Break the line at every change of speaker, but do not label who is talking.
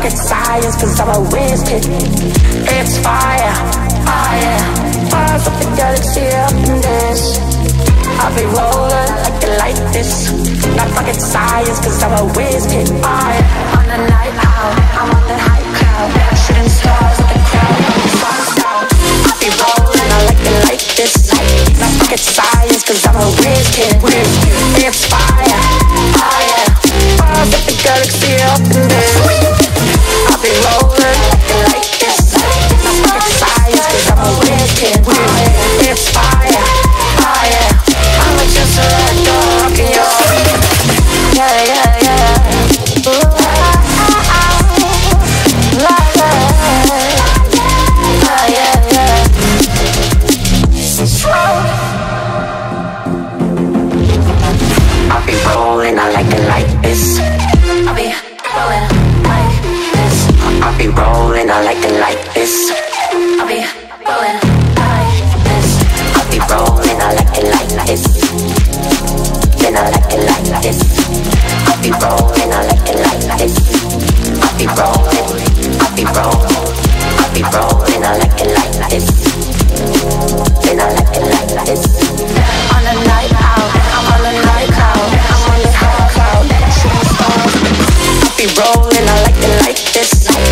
rocket science, cause I'm a whiz kid. It's fire, fire. Fires up the galaxy up in this. I'll be rolling like it like this. Not rocket science, cause I'm a whiz kid. Fire. On the night out, I'm on the high cloud. Shooting stars at the crowd, the sun's. I'll be rolling, I like it like this. Not rocket science, cause I'm a whiz kid. It's galaxy up in this. I'll be rolling like this. Cause I'm a fire, fire. Rockin' your yeah, yeah, yeah. Ooh, ah, ah, ah. La, la, ah, yeah, yeah. I'll be rolling, I like it like this. I like it like this I'll be rolling I rolling, I like it like this Then I like it like this I'll be rolling, I like it like this I'll be rolling, I'll be rolling I'll be rolling, I like it like this Then I like it like this On a night out, I'm on a night cloud I'm on the high cloud, shooting stars I'll be rolling, I like it like this